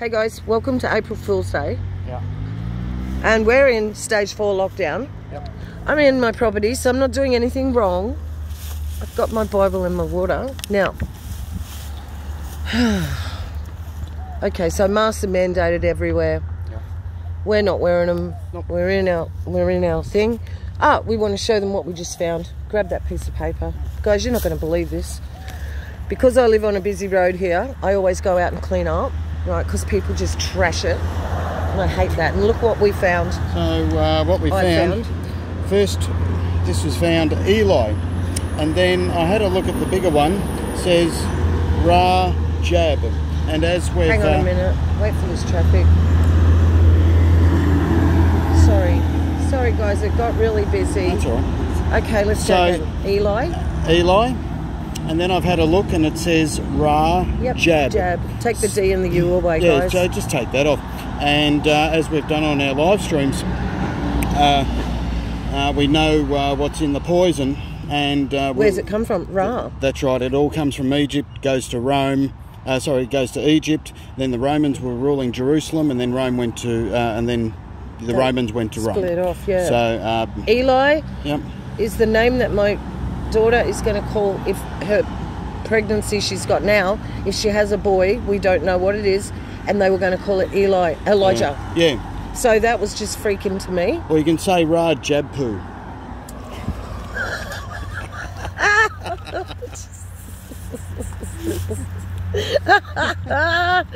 Hey guys, welcome to April Fool's Day. Yeah. And we're in stage four lockdown. Yep. I'm in my property, so I'm not doing anything wrong. I've got my Bible and my water. Now, okay, so masks are mandated everywhere. Yeah. We're not wearing them. Nope. We're in our we're in our thing. Ah, we want to show them what we just found. Grab that piece of paper, guys. You're not going to believe this. Because I live on a busy road here, I always go out and clean up, right? Because people just trash it, and I hate that. And look what we found. So uh, what we I found, first, this was found Eli, and then I had a look at the bigger one. It says Ra Jab, and as we're Hang on uh, a minute. Wait for this traffic. Sorry. Sorry, guys. It got really busy. that's all right. Okay, let's So-. Eli. Eli, and then I've had a look, and it says Ra Yep. Jab. Jab. Take the D and the U away, Yeah, guys. so just take that off. And uh, as we've done on our live streams, uh, uh, we know uh, what's in the poison, and uh, we- Where's it come from? Ra. That's right. It all comes from Egypt, goes to Rome. Uh, sorry, it goes to Egypt. Then the Romans were ruling Jerusalem, and then Rome went to, uh, and then the They Romans went to Rome. Split off, yeah. So, um, Eli yep. is the name that my daughter is going to call if her pregnancy she's got now. If she has a boy, we don't know what it is, and they were going to call it Eli Elijah. Yeah. yeah. So that was just freaking to me. Or you can say Ra Jabpu.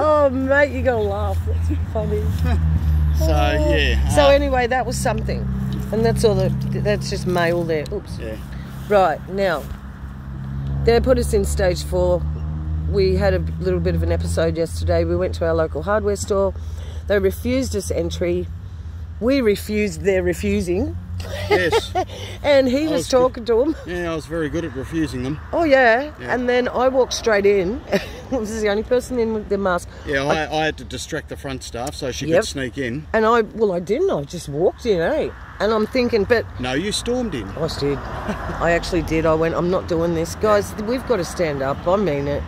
Oh mate, you gotta laugh. That's funny. So yeah. So uh, anyway, that was something, and that's all. The, that's just mail there. Oops. yeah. Right now, they put us in stage four. We had a little bit of an episode yesterday. We went to our local hardware store. They refused us entry. We refused their refusing, Yes. and he I was was good. talking to them. yeah, I was very good at refusing them. Oh yeah. Yeah. and then I walked straight in. I was the only person in with the mask. Yeah, I, I had to distract the front staff so she Yep. could sneak in. And I, well, I didn't. I just walked in, eh? And I'm thinking, but No, you stormed in. I did. I actually did. I went, I'm not doing this. Guys, we've got to stand up. I mean it.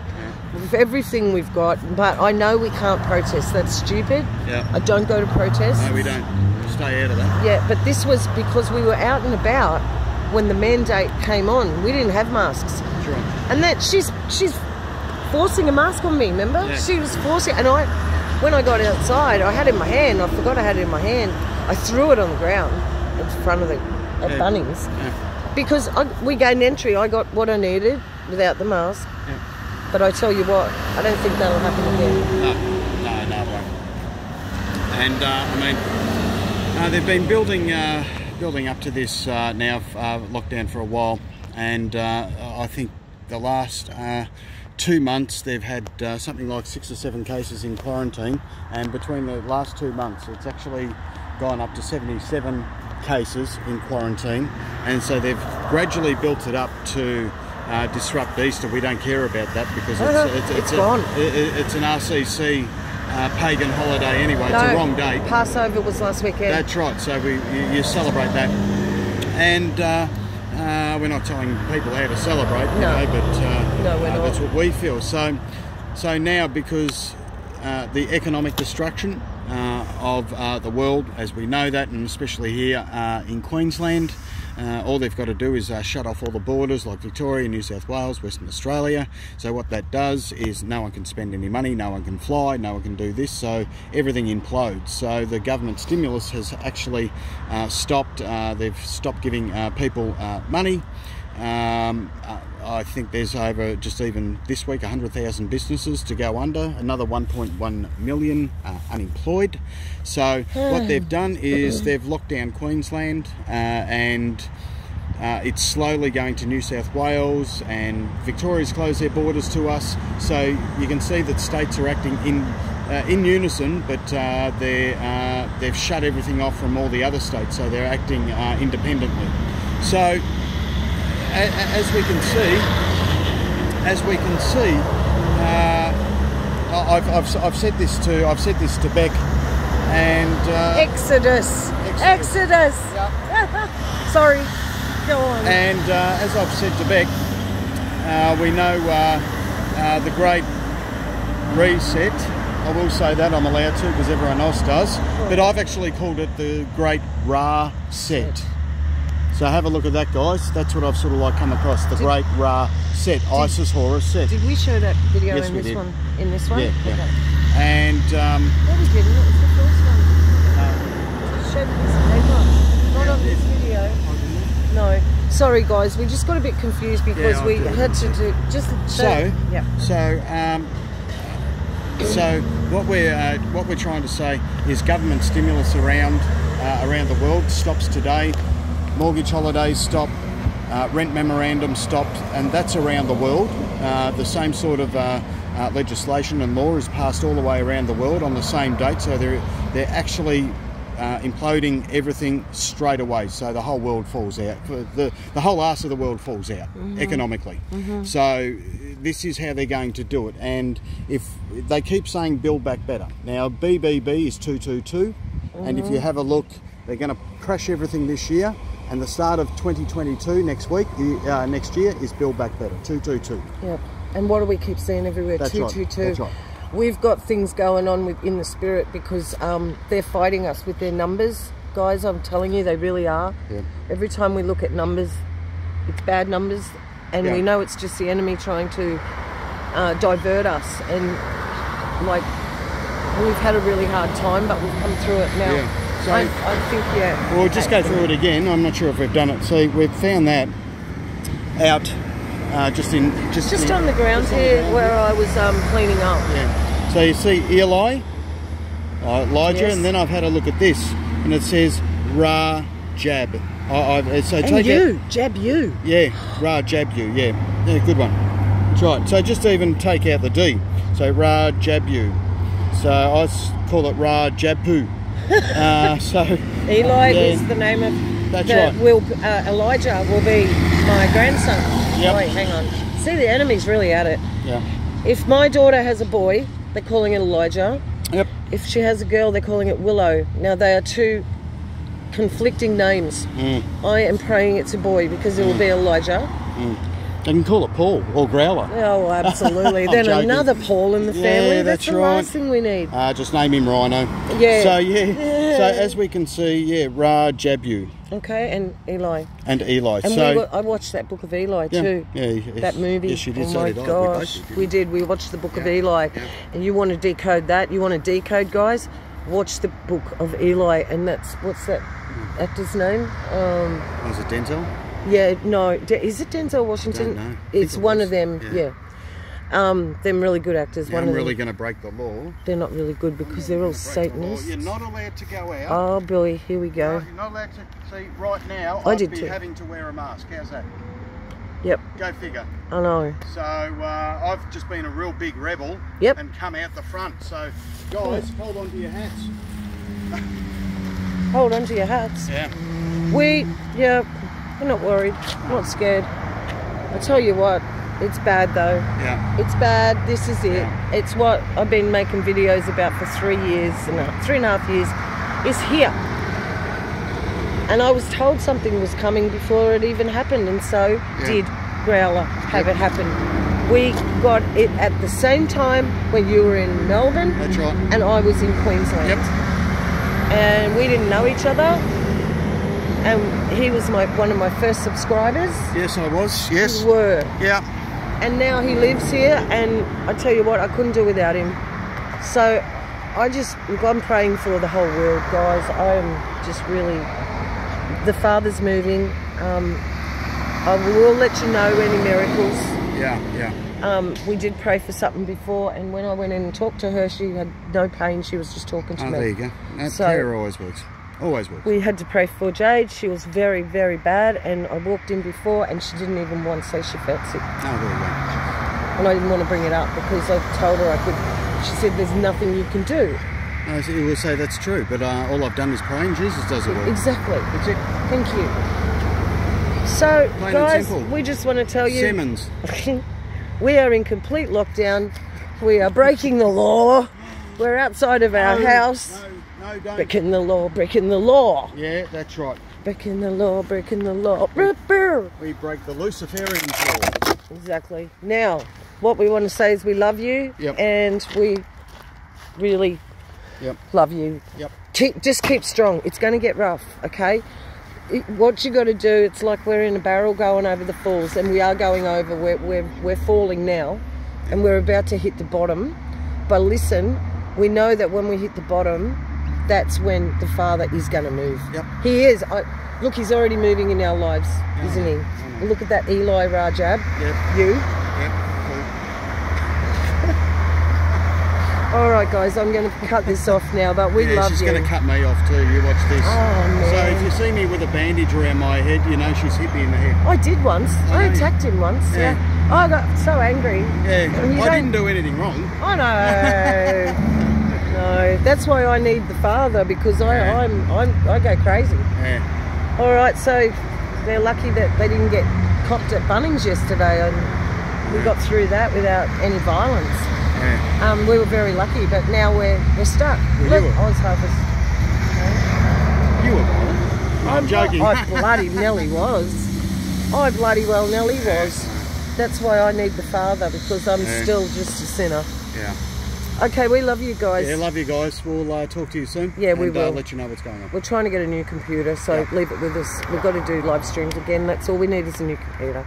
With everything we've got, but I know we can't protest. That's stupid. Yeah. I don't go to protest. No, we don't. Stay out of that. Yeah, but this was because we were out and about when the mandate came on. We didn't have masks. Right. And that she's she's forcing a mask on me, remember? Yeah. She was forcing and I when I got outside, I had it in my hand. I forgot I had it in my hand. I threw it on the ground in front of the at Yeah. Bunnings. Yeah. Because I, we gained entry, I got what I needed without the mask. Yeah. But I tell you what, I don't think that'll happen again. No, no, no, it won't. And uh, I mean, uh, they've been building uh, building up to this uh, now uh, lockdown for a while, and uh, I think the last uh, two months they've had uh, something like six or seven cases in quarantine, and between the last two months it's actually gone up to 77 cases in quarantine, and so they've gradually built it up to. Uh, disrupt Easter. We don't care about that because Uh-huh. it's, it's, It's a- gone. it- it- it's an RCC uh, pagan holiday anyway. It's a wrong date. Passover was last weekend. That's right. So we you, you celebrate that, and uh, uh, we're not telling people how to celebrate, you No. know, but uh, No, we're uh, not. that's what we feel. So so now because uh, the economic destruction uh, of uh, the world, as we know that, and especially here uh, in Queensland. Uh, all they've got to do is uh, shut off all the borders like Victoria, New South Wales, Western Australia. So what that does is no one can spend any money, no one can fly, no one can do this. So everything implodes. So the government stimulus has actually uh, stopped. Uh, they've stopped giving uh, people uh, money. Um, I think there's over just even this week 100,000 businesses to go under, another 1.1 million uh, unemployed. So what they've done is they've locked down Queensland uh, and uh, it's slowly going to New South Wales and Victoria's closed their borders to us. So you can see that states are acting in uh, in unison, but uh, they uh, they've shut everything off from all the other states, so they're acting uh, independently. So as we can see, as we can see, uh, I've, I've, I've said this to I've said this to Beck, and uh, Exodus. Exodus. Exodus. Sorry. Go on. And uh, as I've said to Beck, uh, we know uh, uh, the great reset I will say that I'm allowed to because everyone else does. But I've actually called it the Great Ra Set. So have a look at that, guys. That's what I've sort of like come across. The Great Ra Set, Isis Horus Set. Did we show that video Yes, in this did. one? In this one? Yeah, Okay. yeah. And um, No, we didn't. It was the first one. Show the piece of paper. Not on this video. No. Sorry, guys. We just got a bit confused because I we do. had to do just So, yeah. so, um, so what we're uh, what we're trying to say is government stimulus around uh, around the world stops today. Mortgage holidays stopped, Uh, rent memorandum stopped, and that's around the world. Uh, the same sort of uh, uh, legislation and law is passed all the way around the world on the same date. So they're they're actually uh, imploding everything straight away. So the whole world falls out. The, the whole arse of the world falls out economically. So this is how they're going to do it. And if they keep saying build back better. Now BBB is 222. And if you have a look, they're going to crash everything this year. And the start of 2022 next week, uh, next year, is build back better. 222. Yeah. And what do we keep seeing everywhere? That's two right, two two. that's right. We've got things going on with, in the spirit because um, they're fighting us with their numbers, guys. I'm telling you, they really are. Yeah. Every time we look at numbers, it's bad numbers, and Yeah. we know it's just the enemy trying to uh, divert us. And like, we've had a really hard time, but we've come through it now. Yeah. So- I, I think, yeah. We'll just go through it again. I'm not sure if we've done it. See, we've found that out uh, just in just Just in- on the ground just on the here ground where I was um, cleaning up. Yeah. So you see Eli, uh, Elijah, Yes. and then I've had a look at this, and it says Ra Jab. I, I've, so And take you, Out, jab you. yeah, Ra Jab you. Yeah, yeah, good one. That's right. So just even take out the D. So Ra Jab you. So I call it Ra Jabpu. Uh, so Eli Yeah. is the name of That's the, right. Will uh, Elijah will be my grandson. Yep. Wait, hang on. See, the enemy's really at it. yeah. If my daughter has a boy, they're calling it Elijah. Yep. If she has a girl, they're calling it Willow. Now they are two conflicting names. Mm. I am praying it's a boy because it will be Elijah. They can call it Paul or Growler. Oh, absolutely. Then joking. another Paul in the Yeah, family. that's the right. last thing we need. Uh, just name him Rhino. Yeah. So yeah. So as we can see, yeah, Ra Jabu Okay, and Eli. and Eli. And so we, I watched that Book of Eli yeah, too. yeah, yes, that movie. Yes, you did. Oh so my did I. We gosh, did, we did. We watched the Book of Eli, yeah. and you want to decode that? You want to decode, guys? Watch the Book of Eli, and that's what's that actor's name? Um, Was it Denzel? Yeah, no, is it Denzel Washington? Know. It's it one of them. Yeah. Yeah. Um, them really good actors. Yeah, one I'm of really going to break the law. They're not really good because they're all Break the. Satanists. You're not allowed to go out. Oh, Billy, here we No, go. You're not allowed to see right now. I I'd did be too. having to wear a mask. How's that? Yep, Go figure. I know. So uh, I've just been a real big rebel. Yep. And come out the front. So guys, hold on to your hats. Hold on to your hats. Yeah. We, yeah, we're not worried, I'm not scared. I tell you what, it's bad though. Yeah. It's bad. This is it. Yeah. It's what I've been making videos about for three years and a, three and a half years. Is here. And I was told something was coming before it even happened, and so Yeah. did Growler have Yep. it happen. We got it at the same time when you were in Melbourne That's right. and I was in Queensland Yep. and we didn't know each other. And he was my one of my first subscribers. Yes, I was. Yes. We were, Yeah. and now he lives here. And I tell you what, I couldn't do without him. So I just, I'm praying for the whole world, guys. I am just really. The Father's moving. Um, I will let you know any miracles. Yeah. Yeah. Um, we did pray for something before, and when I went in and talked to her, she had no pain. She was just talking to Oh, me. there you go. That So- prayer always works. Always works. we had to pray for Jade. She was very, very bad, and I walked in before, and she didn't even once say she felt sick. Oh, there you go. And I didn't want to bring it up because I told her I could. She said, "There's nothing you can do." No, you will say that's true, but uh, all I've done is pray and Jesus does it all. Exactly. That's it. Thank you. So, Plain guys, we just want to tell you, Simmons. we are in complete lockdown. We are breaking the law. We're outside of our No, house. No, no, don't. Breaking the law. Breaking the law. Yeah, that's right. Breaking the law. Breaking the law. Brr. We break the Luciferian law. Exactly. Now, what we want to say is we love you Yep. and we really Yep. love you. Yep. Keep, just keep strong. It's going to get rough, okay? It, what you got to do, it's like we're in a barrel going over the falls, and we are going over. We're, we're, we're falling now, and we're about to hit the bottom. But listen, we know that when we hit the bottom, that's when the Father is going to move. Yep. He is. I, look, he's already moving in our lives, Yeah, isn't he? I know, I know. Look at that Eli Rajab. Yep. You. Yep. All right, guys, I'm going to cut this off now, but we yeah, love she's you. going to cut me off too. You watch this. Oh, So if you see me with a bandage around my head, you know she's hit me in the head. I did once. I I attacked him once. Yeah. Yeah. I got so angry. Yeah, I didn't do anything wrong. I know. that's why I need the father because I, Yeah. I'm, I'm, I go crazy. Yeah. All right, so they're lucky that they didn't get copped at Bunnings yesterday, and we got through that without any violence. Yeah. Um, we were very lucky, but now we're we're stuck. Well, you Look, I was hopeless. You were violent. I'm joking. I bloody Nelly was. I bloody well Nelly was. That's why I need the father because I'm still just a sinner. yeah. Okay, we love you guys. Yeah, love you guys. We'll uh, talk to you soon. Yeah, we and, Uh, will. let you know what's going on. We're trying to get a new computer, so Yeah. leave it with us. We've got to do live streams again. That's all we need is a new computer.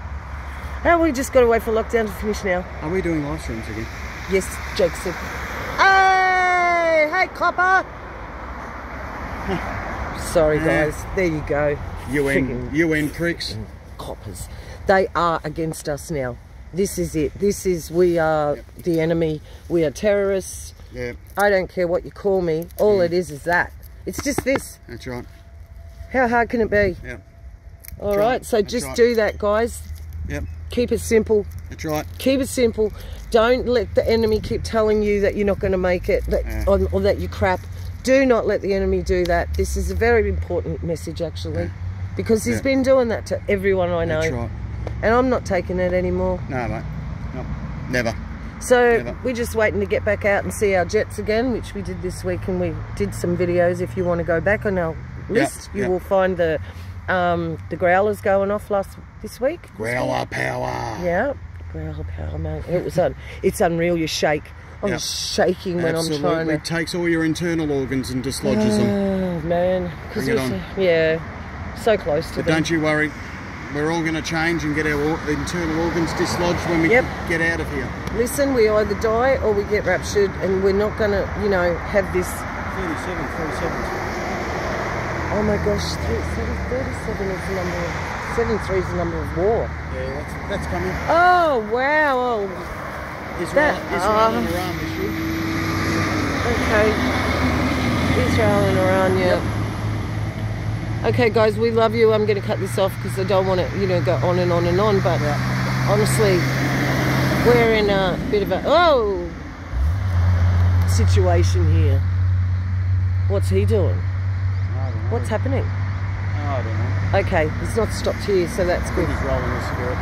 And we just got to wait for lockdown to finish now. Are we doing live streams again? Yes, Jake said. Hey, hey, copper. Sorry, guys. There you go. UN, Friggin' UN pricks. coppers. They are against us now. This is it. This is we are the enemy. We are terrorists. Yeah, I don't care what you call me. All mm. it is is that. It's just this. that's right. How hard can it be? Yeah, All That's right. right. So That's just right. do that, guys. yep, Keep it simple. that's right. Keep it simple. Don't let the enemy keep telling you that you're not going to make it, that, Yeah. or, or that you crap. Do not let the enemy do that. This is a very important message, actually, Yeah. because he's Yeah. been doing that to everyone I know, That's right. And I'm not taking it anymore. No, mate. No, never. So Never. we're just waiting to get back out and see our jets again, which we did this week, and we did some videos. If you want to go back on our list, you yeah. will find the um, the growlers going off last this week. Growler power. Yeah, growler power, mate. It was un- it's unreal. You shake. I'm Yeah. shaking when Absolutely. I'm trying to. Takes all your internal organs and dislodges them. Oh man, 'Cause Bring it on. yeah, so close to But them. don't you worry. We're all going to change and get our internal organs dislodged when we Yep. get out of here. Listen, we either die or we get raptured, and we're not gonna, you know, have this 37, 37. Oh my gosh, three, seven, 37 is the number of, 73 is the number of war. Yeah, that's, that's coming. Oh, wow. Oh, Israel, That- Israel uh, and Iran this year. okay. Israel and Iran, yeah. Okay, guys, we love you. I'm going to cut this off because I don't want to, you know, go on and on and on. But honestly, we're in a bit of a, oh, situation here. What's he doing? I don't know. What's happening? I don't know. Okay, he's not stopped here, so that's good. he's rolling a cigarette.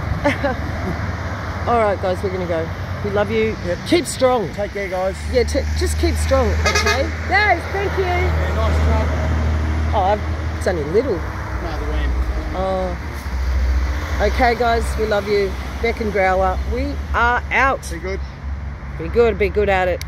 All right, guys, we're going to go. We love you. Yep. Keep strong. Take care, guys. Yeah, just keep strong, okay? Yes, thank you. Yeah, nice truck. Oh, I've, it's only little. No, the Ram. Oh. Okay, guys, we love you. Beck and Growler, we are out. Be good. Be good, be good at it.